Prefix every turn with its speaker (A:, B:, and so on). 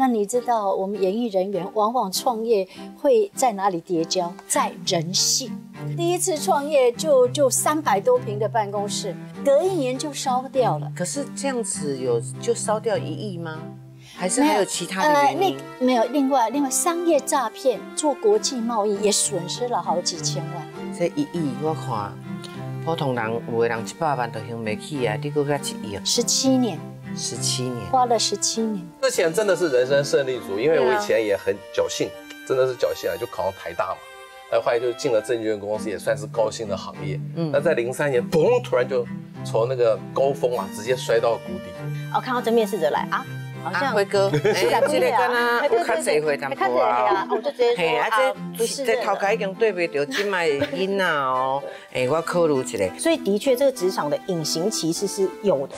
A: 那你知道我们演艺人员往往创业会在哪里跌跤？在人性。第一次创业就就三百多平的办公室，隔一年就烧掉了。
B: 可是这样子有就烧掉一亿吗？还是还有其他的原因？
A: 那没有，另外另外商业诈骗做国际贸易也损失了好几千万。
B: 这一亿我看普通人有的人一百万都还不起啊，你搁加一亿，
A: 十七年，
B: 十七年
A: 花了十七年。
C: 之前真的是人生胜利组，因为我以前也很侥幸，真的是侥幸啊，就考上台大嘛。后来就进了证券公司，也算是高薪的行业。嗯，那在零三年，嘣，突然就从那个高峰啊，直接摔到谷底。
D: 哦，看到这面试者来啊，好像
B: 辉哥，哎，这个干啊我较侪回淡薄啊。
D: 我就直接说啊，
B: 不是，这头壳已经对不着今麦囡仔哦。哎，我考虑一下。
D: 所以的确，这个职场的隐形歧视是有的。